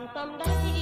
Pantang dasi